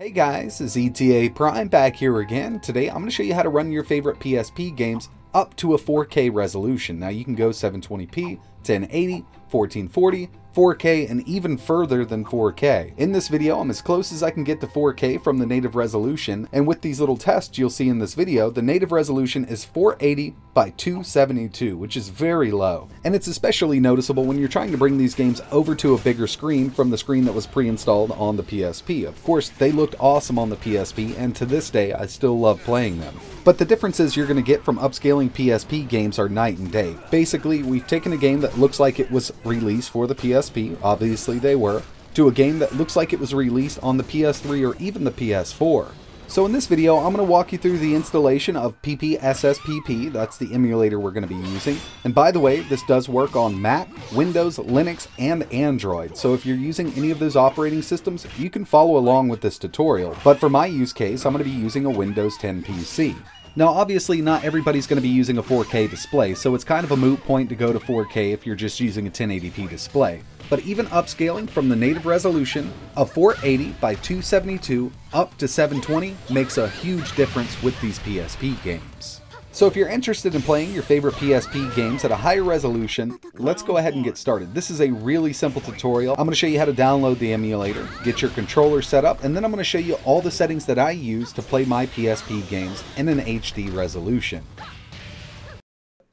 Hey guys, it's ETA Prime back here again. Today I'm going to show you how to run your favorite PSP games up to a 4K resolution. Now you can go 720p, 1080, 1440, 4K, and even further than 4K. In this video, I'm as close as I can get to 4K from the native resolution, and with these little tests you'll see in this video, the native resolution is 480 by 272, which is very low. And it's especially noticeable when you're trying to bring these games over to a bigger screen from the screen that was pre-installed on the PSP. Of course, they looked awesome on the PSP, and to this day, I still love playing them. But the differences you're going to get from upscaling PSP games are night and day. Basically, we've taken a game that looks like it was released for the PSP obviously they were, to a game that looks like it was released on the PS3 or even the PS4. So in this video, I'm going to walk you through the installation of PPSSPP, that's the emulator we're going to be using. And by the way, this does work on Mac, Windows, Linux, and Android. So if you're using any of those operating systems, you can follow along with this tutorial. But for my use case, I'm going to be using a Windows 10 PC. Now obviously not everybody's going to be using a 4K display, so it's kind of a moot point to go to 4K if you're just using a 1080p display but even upscaling from the native resolution of 480 by 272 up to 720 makes a huge difference with these PSP games. So if you're interested in playing your favorite PSP games at a higher resolution, let's go ahead and get started. This is a really simple tutorial. I'm going to show you how to download the emulator, get your controller set up, and then I'm going to show you all the settings that I use to play my PSP games in an HD resolution.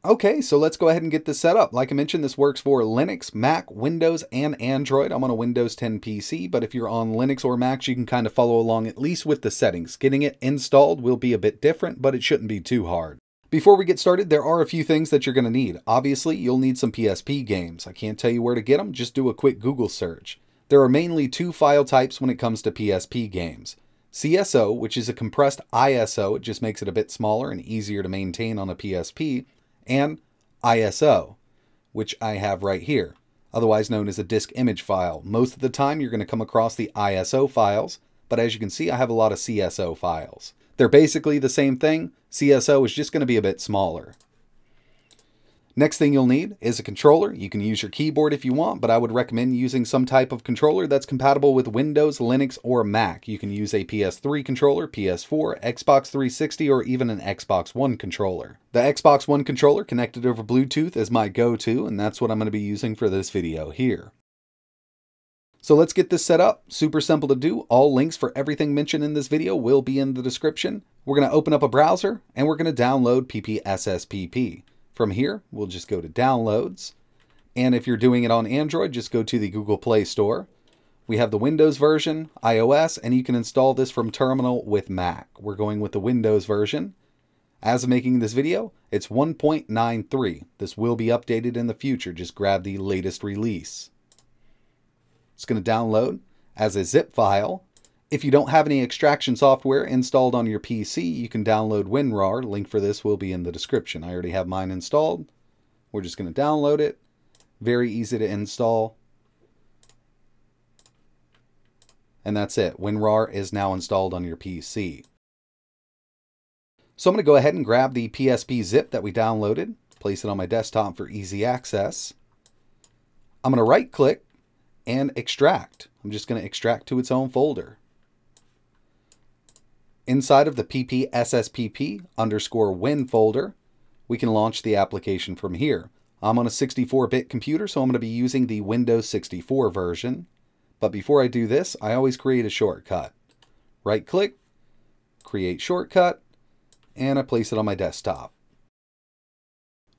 Okay, so let's go ahead and get this set up. Like I mentioned, this works for Linux, Mac, Windows, and Android. I'm on a Windows 10 PC, but if you're on Linux or Mac, you can kind of follow along at least with the settings. Getting it installed will be a bit different, but it shouldn't be too hard. Before we get started, there are a few things that you're going to need. Obviously, you'll need some PSP games. I can't tell you where to get them, just do a quick Google search. There are mainly two file types when it comes to PSP games. CSO, which is a compressed ISO, it just makes it a bit smaller and easier to maintain on a PSP, and ISO, which I have right here, otherwise known as a disk image file. Most of the time you're going to come across the ISO files, but as you can see I have a lot of CSO files. They're basically the same thing, CSO is just going to be a bit smaller. Next thing you'll need is a controller. You can use your keyboard if you want, but I would recommend using some type of controller that's compatible with Windows, Linux, or Mac. You can use a PS3 controller, PS4, Xbox 360, or even an Xbox One controller. The Xbox One controller connected over Bluetooth is my go-to, and that's what I'm going to be using for this video here. So let's get this set up. Super simple to do. All links for everything mentioned in this video will be in the description. We're going to open up a browser, and we're going to download PPSSPP. From here, we'll just go to Downloads. And if you're doing it on Android, just go to the Google Play Store. We have the Windows version, iOS, and you can install this from Terminal with Mac. We're going with the Windows version. As of making this video, it's 1.93. This will be updated in the future. Just grab the latest release. It's going to download as a zip file. If you don't have any extraction software installed on your PC, you can download WinRAR. Link for this will be in the description. I already have mine installed. We're just going to download it. Very easy to install. And that's it. WinRAR is now installed on your PC. So I'm going to go ahead and grab the PSP zip that we downloaded, place it on my desktop for easy access. I'm going to right click and extract. I'm just going to extract to its own folder. Inside of the ppsspp underscore win folder, we can launch the application from here. I'm on a 64-bit computer, so I'm going to be using the Windows 64 version. But before I do this, I always create a shortcut. Right-click, create shortcut, and I place it on my desktop.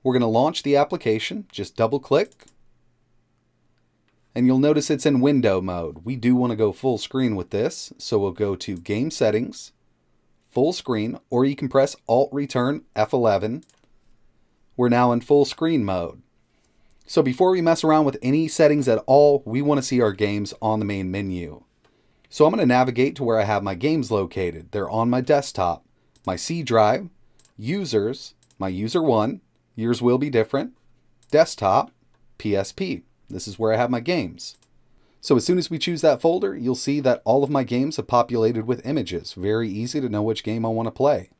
We're going to launch the application. Just double-click, and you'll notice it's in window mode. We do want to go full screen with this, so we'll go to Game Settings, full screen, or you can press Alt Return F11. We're now in full screen mode. So before we mess around with any settings at all, we want to see our games on the main menu. So I'm going to navigate to where I have my games located. They're on my desktop, my C drive, users, my user 1, yours will be different, desktop, PSP. This is where I have my games. So as soon as we choose that folder, you'll see that all of my games have populated with images. Very easy to know which game I want to play.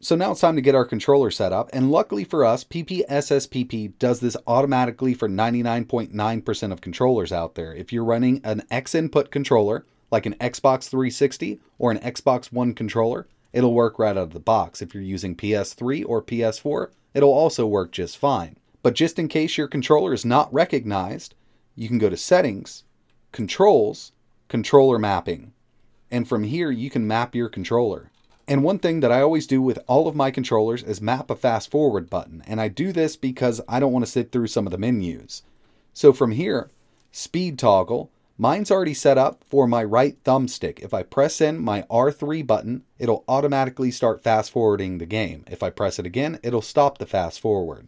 So now it's time to get our controller set up, and luckily for us, PPSSPP does this automatically for 99.9% .9 of controllers out there. If you're running an X input controller, like an Xbox 360 or an Xbox One controller, it'll work right out of the box. If you're using PS3 or PS4, it'll also work just fine. But just in case your controller is not recognized, you can go to Settings, Controls, Controller Mapping. And from here, you can map your controller. And one thing that I always do with all of my controllers is map a fast forward button. And I do this because I don't want to sit through some of the menus. So from here, speed toggle, mine's already set up for my right thumbstick. If I press in my R3 button, it'll automatically start fast forwarding the game. If I press it again, it'll stop the fast forward.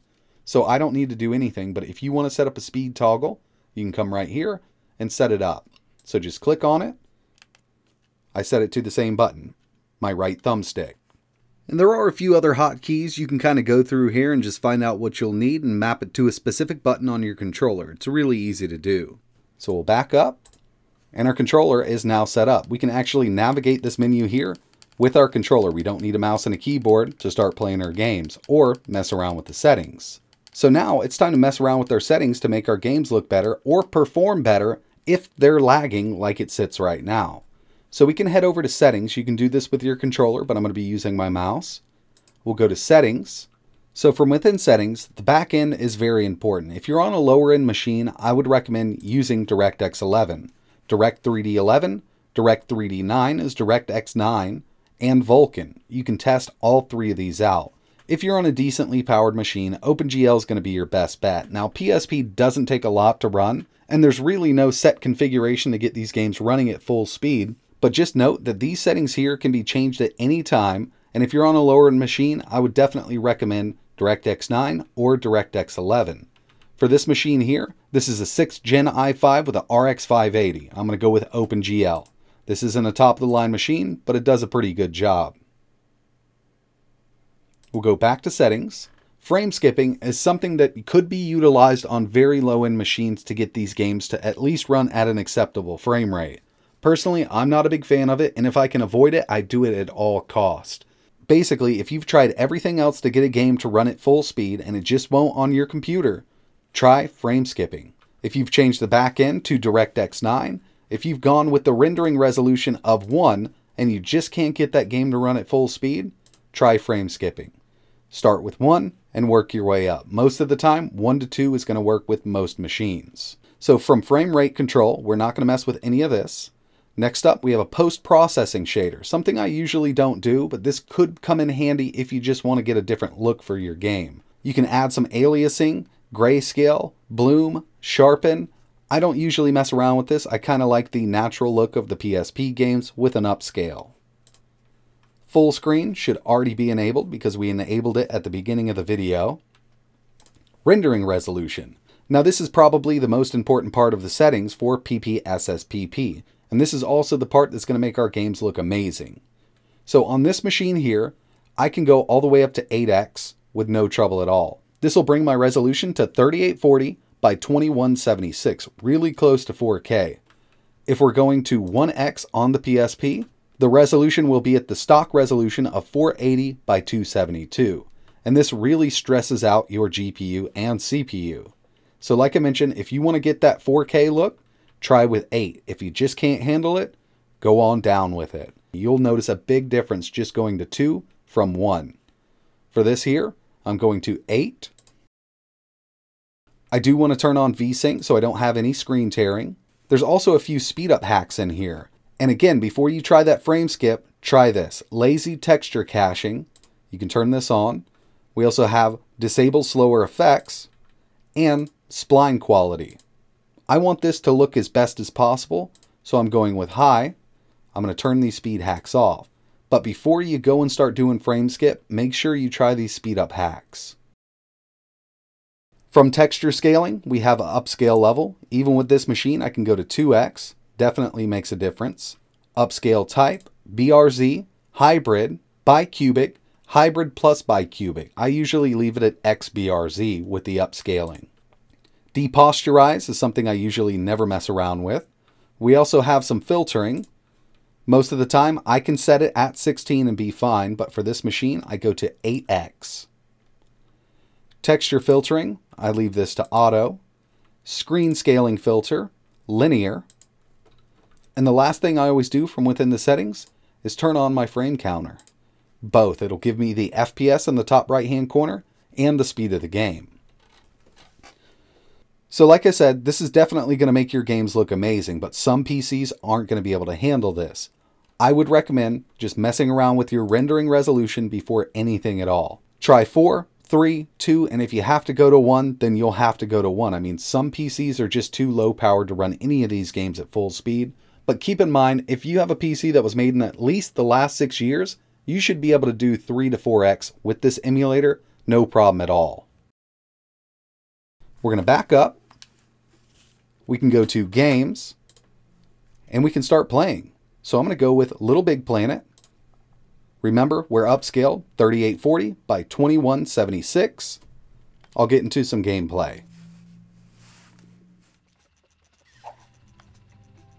So I don't need to do anything, but if you want to set up a speed toggle, you can come right here and set it up. So just click on it. I set it to the same button my right thumbstick. And there are a few other hotkeys you can kind of go through here and just find out what you'll need and map it to a specific button on your controller. It's really easy to do. So we'll back up and our controller is now set up. We can actually navigate this menu here with our controller. We don't need a mouse and a keyboard to start playing our games or mess around with the settings. So now it's time to mess around with our settings to make our games look better or perform better if they're lagging like it sits right now. So we can head over to settings. You can do this with your controller, but I'm going to be using my mouse. We'll go to settings. So from within settings, the back end is very important. If you're on a lower end machine, I would recommend using DirectX 11. Direct 3D 11, Direct 3D 9 is DirectX 9, and Vulkan. You can test all three of these out. If you're on a decently powered machine, OpenGL is going to be your best bet. Now, PSP doesn't take a lot to run, and there's really no set configuration to get these games running at full speed. But just note that these settings here can be changed at any time, and if you're on a lower end machine, I would definitely recommend DirectX 9 or DirectX 11. For this machine here, this is a 6th gen i5 with a RX 580. I'm going to go with OpenGL. This isn't a top of the line machine, but it does a pretty good job. We'll go back to settings. Frame skipping is something that could be utilized on very low end machines to get these games to at least run at an acceptable frame rate. Personally, I'm not a big fan of it, and if I can avoid it, I do it at all cost. Basically, if you've tried everything else to get a game to run at full speed and it just won't on your computer, try frame skipping. If you've changed the backend to DirectX 9, if you've gone with the rendering resolution of 1 and you just can't get that game to run at full speed, try frame skipping. Start with 1 and work your way up. Most of the time, 1 to 2 is going to work with most machines. So from frame rate control, we're not going to mess with any of this. Next up, we have a post-processing shader, something I usually don't do, but this could come in handy if you just want to get a different look for your game. You can add some aliasing, grayscale, bloom, sharpen. I don't usually mess around with this. I kind of like the natural look of the PSP games with an upscale. Full screen should already be enabled because we enabled it at the beginning of the video. Rendering resolution. Now this is probably the most important part of the settings for PPSSPP. And this is also the part that's going to make our games look amazing. So on this machine here, I can go all the way up to 8x with no trouble at all. This will bring my resolution to 3840 by 2176, really close to 4K. If we're going to 1x on the PSP, the resolution will be at the stock resolution of 480 by 272. And this really stresses out your GPU and CPU. So like I mentioned, if you want to get that 4K look, Try with 8. If you just can't handle it, go on down with it. You'll notice a big difference just going to 2 from 1. For this here, I'm going to 8. I do want to turn on VSync so I don't have any screen tearing. There's also a few speed up hacks in here. And again, before you try that frame skip, try this. Lazy texture caching. You can turn this on. We also have disable slower effects and spline quality. I want this to look as best as possible, so I'm going with high. I'm going to turn these speed hacks off. But before you go and start doing frame skip, make sure you try these speed up hacks. From texture scaling, we have an upscale level. Even with this machine, I can go to 2x. Definitely makes a difference. Upscale type, BRZ, hybrid, bicubic, hybrid plus bicubic. I usually leave it at XBRZ with the upscaling. Deposterize is something I usually never mess around with. We also have some filtering. Most of the time, I can set it at 16 and be fine, but for this machine, I go to 8x. Texture filtering, I leave this to auto. Screen scaling filter, linear. And the last thing I always do from within the settings is turn on my frame counter. Both. It'll give me the FPS in the top right hand corner and the speed of the game. So like I said, this is definitely going to make your games look amazing, but some PCs aren't going to be able to handle this. I would recommend just messing around with your rendering resolution before anything at all. Try 4, 3, 2, and if you have to go to 1, then you'll have to go to 1. I mean, some PCs are just too low powered to run any of these games at full speed. But keep in mind, if you have a PC that was made in at least the last 6 years, you should be able to do 3 to 4x with this emulator, no problem at all. We're going to back up. We can go to Games, and we can start playing. So I'm going to go with Little Big Planet. Remember, we're upscaled 3840 by 2176. I'll get into some gameplay.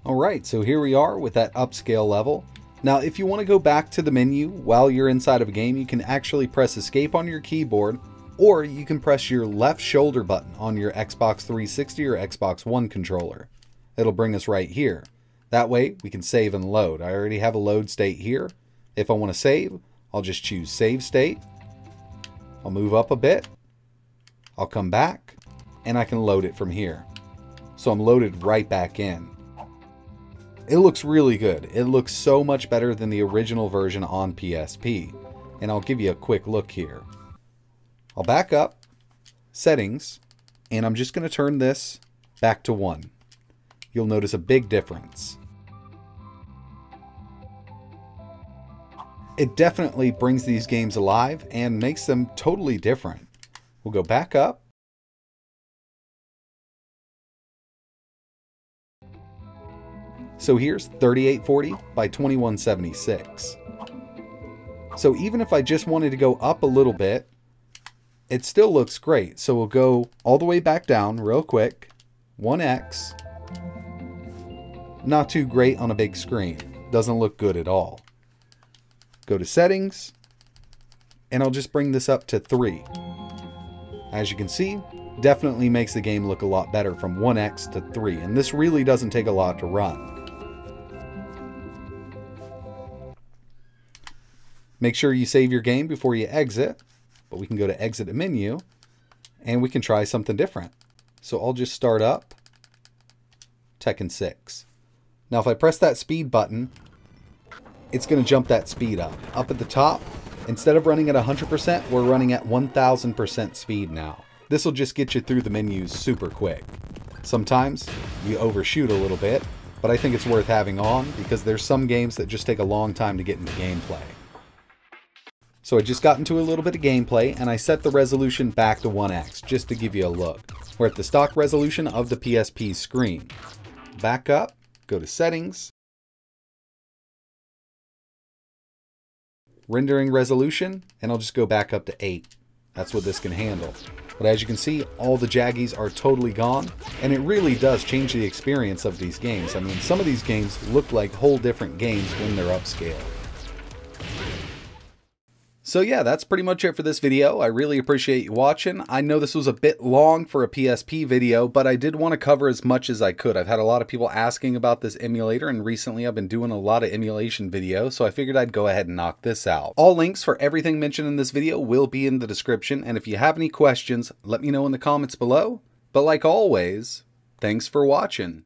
Alright, so here we are with that upscale level. Now, if you want to go back to the menu while you're inside of a game, you can actually press escape on your keyboard, or you can press your left shoulder button on your Xbox 360 or Xbox One controller. It'll bring us right here. That way, we can save and load. I already have a load state here. If I want to save, I'll just choose Save State. I'll move up a bit. I'll come back, and I can load it from here. So I'm loaded right back in. It looks really good. It looks so much better than the original version on PSP. And I'll give you a quick look here. I'll back up, settings, and I'm just going to turn this back to 1. You'll notice a big difference. It definitely brings these games alive and makes them totally different. We'll go back up. So here's 3840 by 2176. So even if I just wanted to go up a little bit, it still looks great. So we'll go all the way back down real quick. 1x. Not too great on a big screen. Doesn't look good at all go to settings, and I'll just bring this up to 3. As you can see, definitely makes the game look a lot better from 1x to 3, and this really doesn't take a lot to run. Make sure you save your game before you exit, but we can go to exit a menu, and we can try something different. So I'll just start up Tekken 6. Now if I press that speed button, it's going to jump that speed up. Up at the top, instead of running at 100%, we're running at 1000% speed now. This will just get you through the menus super quick. Sometimes you overshoot a little bit, but I think it's worth having on because there's some games that just take a long time to get into gameplay. So I just got into a little bit of gameplay and I set the resolution back to 1x just to give you a look. We're at the stock resolution of the PSP screen. Back up, go to settings, rendering resolution, and I'll just go back up to 8. That's what this can handle. But as you can see, all the jaggies are totally gone, and it really does change the experience of these games. I mean, some of these games look like whole different games when they're upscale. So yeah, that's pretty much it for this video. I really appreciate you watching. I know this was a bit long for a PSP video, but I did want to cover as much as I could. I've had a lot of people asking about this emulator, and recently I've been doing a lot of emulation videos, so I figured I'd go ahead and knock this out. All links for everything mentioned in this video will be in the description, and if you have any questions, let me know in the comments below. But like always, thanks for watching.